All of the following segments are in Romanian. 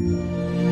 Música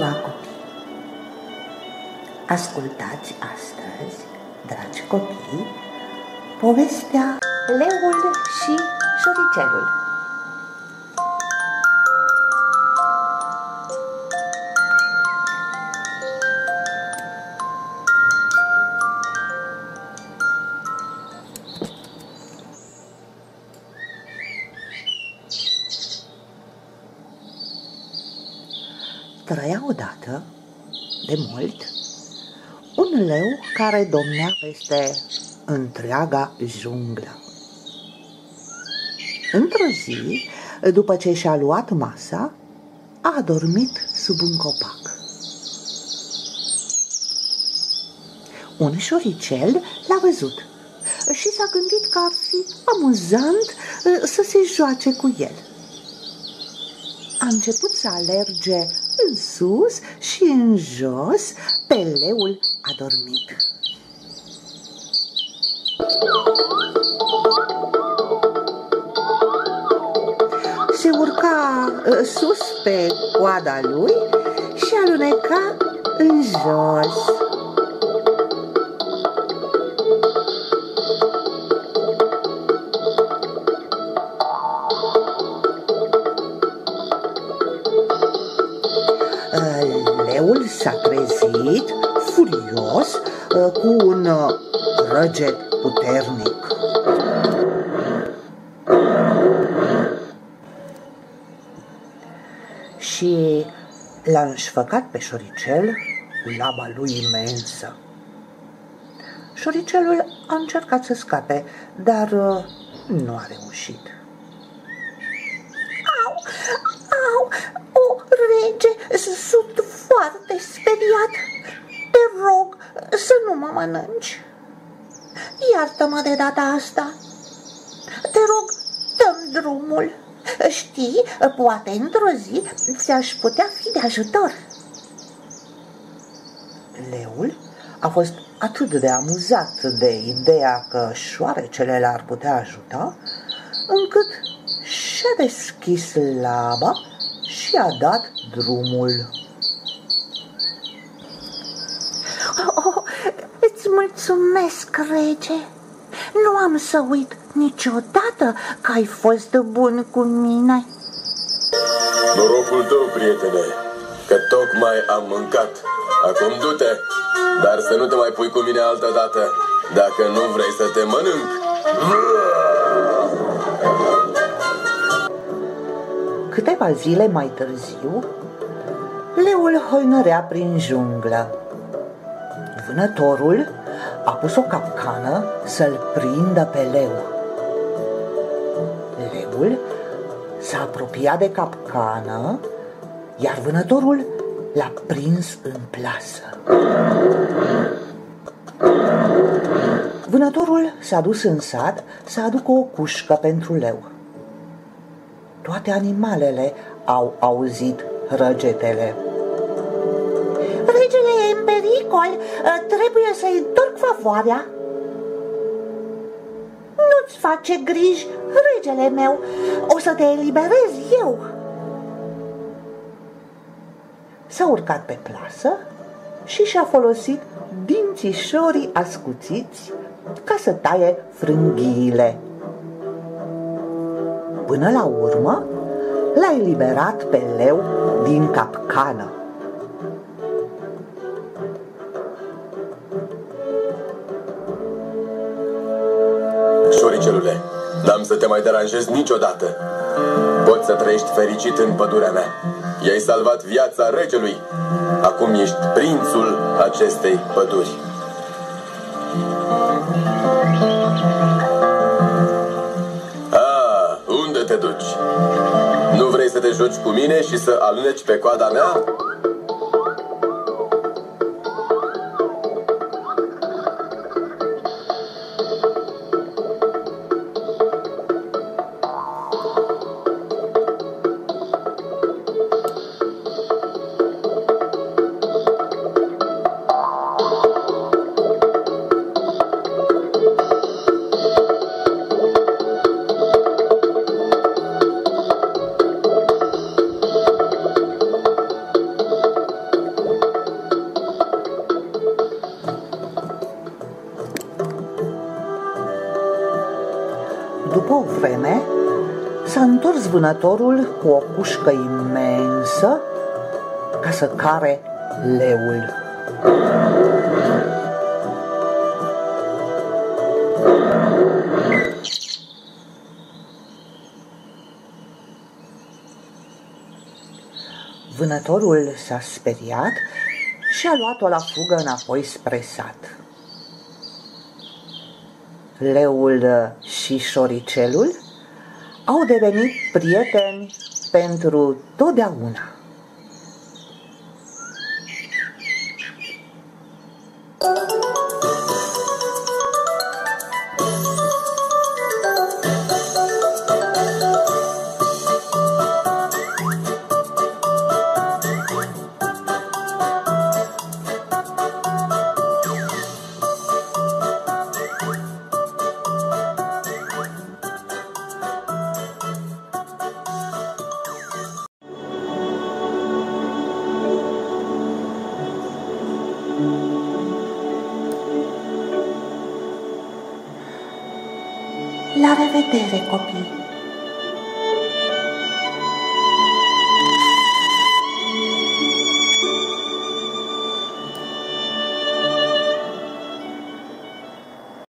ziua, copii! Ascultați astăzi, dragi copii, povestea Leul și Șoricelul. Trăia odată, de mult, un leu care domnea peste întreaga junglă. Într-o zi, după ce și-a luat masa, a dormit sub un copac. Un șoricel l-a văzut și s-a gândit că ar fi amuzant uh, să se joace cu el. A început să alerge în sus și în jos, peleul a dormit. Se urca ă, sus pe coada lui și aluneca în jos. Leul s-a trezit furios uh, cu un uh, răget puternic. Și l-a înșfăcat pe șoricel cu laba lui imensă. Șoricelul a încercat să scape, dar uh, nu a reușit. Au, au, o rege, sunt foarte speriat. Te rog să nu mă mănânci. Iartă-mă de data asta. Te rog, dăm drumul. Știi, poate într-o zi ți-aș putea fi de ajutor. Leul a fost atât de amuzat de ideea că șoarecele l-ar putea ajuta, încât și-a deschis laba și a dat drumul. Mulțumesc, rege. Nu am să uit niciodată că ai fost bun cu mine. Norocul tău, prietene, că tocmai am mâncat. Acum du-te, dar să nu te mai pui cu mine altă dată, dacă nu vrei să te mănânc. Câteva zile mai târziu, leul hoinărea prin junglă. Vânătorul a pus o capcană să-l prindă pe leu. Leul s-a apropiat de capcană, iar vânătorul l-a prins în plasă. Vânătorul s-a dus în sat să aducă o cușcă pentru leu. Toate animalele au auzit răgetele pericol, ă, trebuie să-i întorc favoarea. Nu-ți face griji, regele meu, o să te eliberez eu. S-a urcat pe plasă și și-a folosit dințișorii ascuțiți ca să taie frânghiile. Până la urmă, l-a eliberat pe leu din capcană. Șoricelule, n-am să te mai deranjez niciodată. Poți să trăiești fericit în pădurea mea. I-ai salvat viața regelui. Acum ești prințul acestei păduri. duci? Nu vrei să te joci cu mine și să aluneci pe coada mea? După o vreme, s-a întors vânătorul cu o cușcă imensă ca să care leul. Vânătorul s-a speriat și a luat-o la fugă înapoi spre sat. Leul și șoricelul au devenit prieteni pentru totdeauna. La revedere, copii!